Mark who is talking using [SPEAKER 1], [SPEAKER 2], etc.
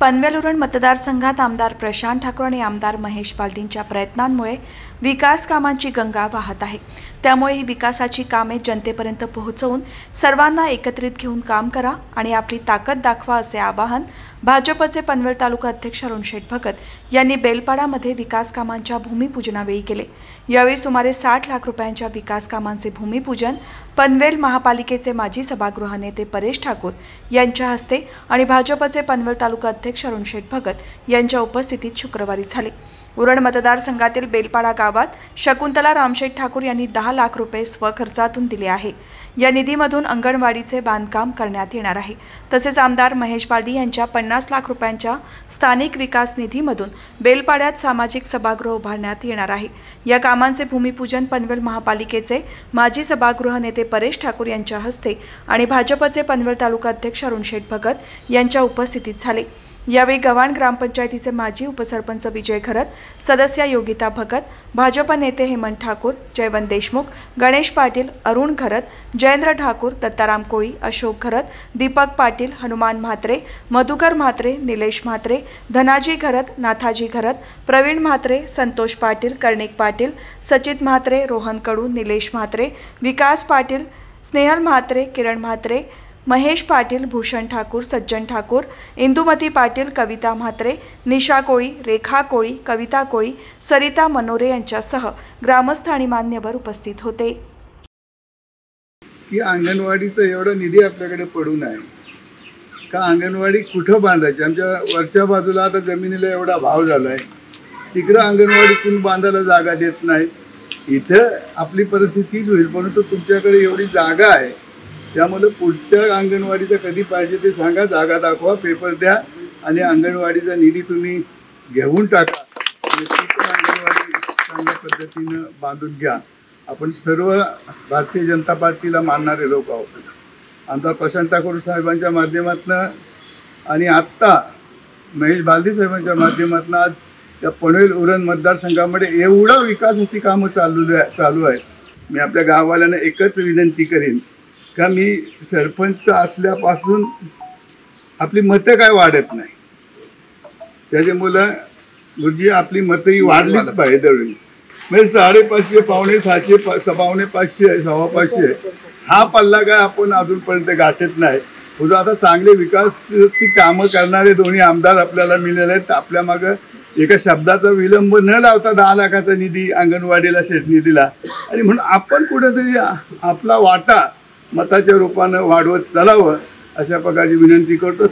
[SPEAKER 1] पनवेल उरण मतदारसंघात आमदार प्रशांत ठाकूर आणि आमदार महेश पालटींच्या प्रयत्नांमुळे विकास कामांची गंगा वाहत आहे. त्यामुळे ही विकासाची कामे जनतेपर्यंत पोहोचवून सर्वांना एकत्रित घेऊन काम करा आणि आपली ताकद दाखवा असे आवाहन भाजपचे पनवेल तालुका अध्यक्ष अरुण शेठ भगत यांनी बेलपाडामध्ये विकास कामांच्या भूमिपूजनावेळी केले. यावेळी सुमारे साठ लाख रुपयांच्या विकास कामांचे भूमिपूजन पनवेल महापालिकेचे माजी सभागृह नेते परेश ठाकूर यांच्या हस्ते आणि भाजपचे पनवेल तालुका अध्यक्ष अरुण शेठ भगत यांच्या उपस्थितीत शुक्रवारी झाले. उरण मतदारसंघातील बेलपाडा गावात शकुंतला रामशेठ ठाकूर यांनी दहा लाख रुपये स्वखर्चातून दिले आहे. या निधीमधून अंगणवाडीचे बांधकाम करण्यात येणार आहे. तसेच आमदार महेश बालदी यांच्या पन्नास लाख रुपयांच्या स्थानिक विकास निधीमधून बेलपाड्यात सामाजिक सभागृह उभारण्यात येणार आहे. या कामांचे भूमिपूजन पनवेल महापालिकेचे माजी सभागृह नेते परेश ठाकूर यांच्या हस्ते आणि भाजपचे पनवेल तालुका अध्यक्ष अरुण शेठ भगत यांच्या उपस्थितीत झाले. यावेळी गव्हाण ग्रामपंचायतीचे माजी उपसरपंच विजय खरत सदस्या योगिता भगत भाजप नेते हेमंत ठाकूर जयवंत देशमुख गणेश पाटील अरुण खरत जयेंद्र ठाकूर दत्ताराम कोळी अशोक खरत दीपक पाटील हनुमान म्हात्रे मधुकर म्हात्रे निलेश म्हात्रे धनाजी खरत नाथाजी खरत प्रवीण म्हात्रे संतोष पाटील कर्णिक पाटील सचित म्हात्रे रोहन कडू निलेश म्हात्रे विकास पाटील स्नेहल म्हात्रे किरण म्हात्रे महेश पाटील भूषण ठाकूर सज्जन ठाकूर इंदुमती पाटील कविता म्हात्रे निशा कोळी रेखा कोळी कविता कोळी सरिता मनोरे यांच्यासह ग्रामस्थ आणि मान्यवर उपस्थित होते.
[SPEAKER 2] की अंगणवाडीचा एवढा निधी आपल्याकडे पडून आहे का अंगणवाडी कुठं बांधायची? आमच्या वरच्या बाजूला आता जमिनीला एवढा भाव झाला आहे तिकडं अंगणवाडी कुण बांधायला जागा देत नाही. इथं आपली परिस्थितीच होईल परंतु तुमच्याकडे एवढी जागा आहे. त्यामुळे पुढच्या अंगणवाडीचं कधी पाहिजे ते सांगा जागा दाखवा पेपर द्या आणि अंगणवाडीचा निधी तुम्ही घेऊन टाका. अंगणवाडी चांगल्या पद्धतीनं बांधून घ्या. आपण सर्व भारतीय जनता पार्टीला मानणारे लोक आहोत. आमदार प्रशांत ठाकूर साहेबांच्या माध्यमातून आणि आत्ता महेश बालदी साहेबांच्या माध्यमातून आज त्या पनवेल उरण मतदारसंघामध्ये एवढा विकासाची कामं चालू चालू आहेत. मी आपल्या गाववाल्यांना एकच विनंती करीन का मी सरपंच असल्यापासून आपली मतं काय वाढत नाही? त्याच्यामुळं गुरुजी आपली मतं ही वाढलीच पाहिजे दरवेळी. म्हणजे साडेपाचशे पावणे सहाशे पा- पावणे पाचशे सव्वा पाचशे हा पल्ला काय आपण अजूनपर्यंत गाठत नाही. पुढं आता चांगले विकासची कामं करणारे दोन्ही आमदार आपल्याला मिळाले आहेत. आपल्या मागं एका शब्दाचा विलंब न लावता दहा लाखाचा निधी अंगणवाडीला शेटणी दिला आणि म्हणून आपण कुठेतरी आपला वाटा मताच्या रूपानं वाढवत चालावं अशा प्रकारची विनंती करतो.